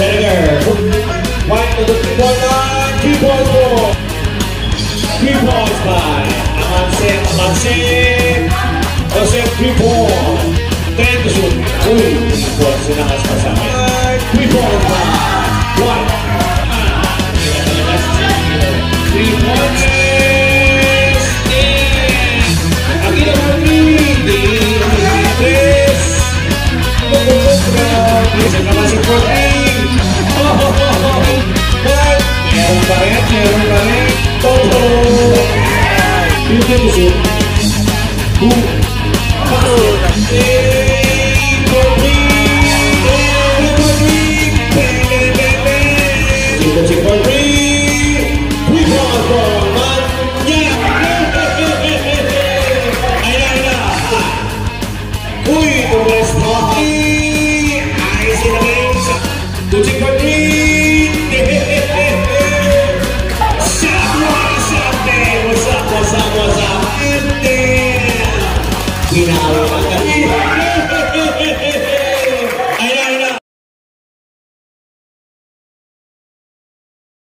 Senator White with a 3.9, 3.4, 3.5. Amanse, Amanse, Joseph 3.4. Ayat Nero Toto Itu Maquinado